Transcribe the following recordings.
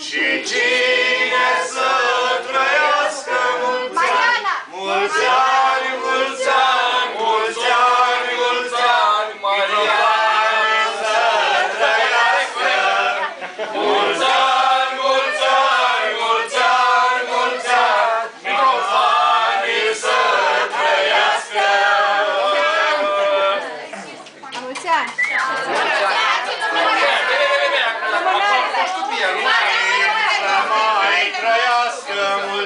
奇迹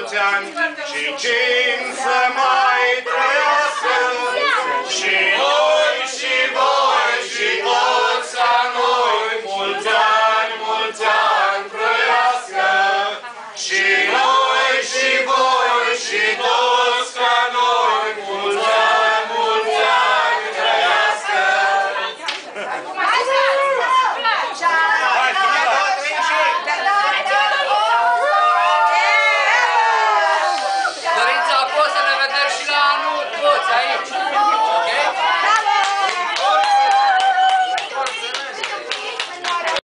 trăiască mulți ani și